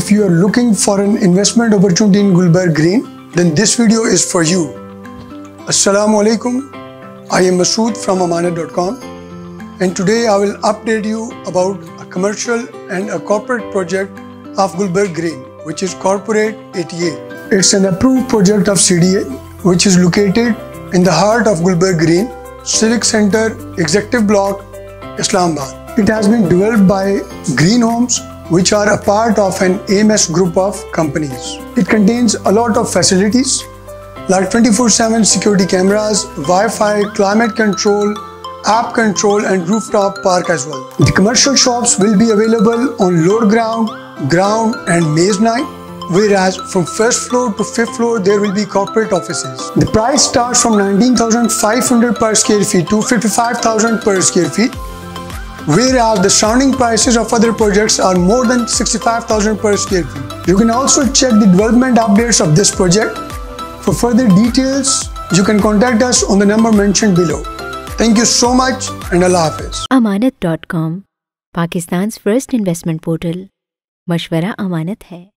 if you are looking for an investment opportunity in Gulberg Green, then this video is for you. Assalamu alaikum. I am Masood from Ammanat.com and today I will update you about a commercial and a corporate project of Gulberg Green which is Korporate 88. It's an approved project of CDA which is located in the heart of Gulberg Green, Civic Center, Executive Block, Islamabad. It has been developed by Green Homes which are a part of an AMS group of companies. It contains a lot of facilities like 24-7 security cameras, Wi-Fi, climate control, app control and rooftop park as well. The commercial shops will be available on lower ground, ground and mezzanine whereas from first floor to fifth floor there will be corporate offices. The price starts from 19,500 per square feet to 55,000 per square feet whereas the surrounding prices of other projects are more than 65,000 per square feet. You can also check the development updates of this project. For further details, you can contact us on the number mentioned below. Thank you so much and Allah Hafiz. Ammanat.com, Pakistan's first investment portal. Mashwara Amanat hai.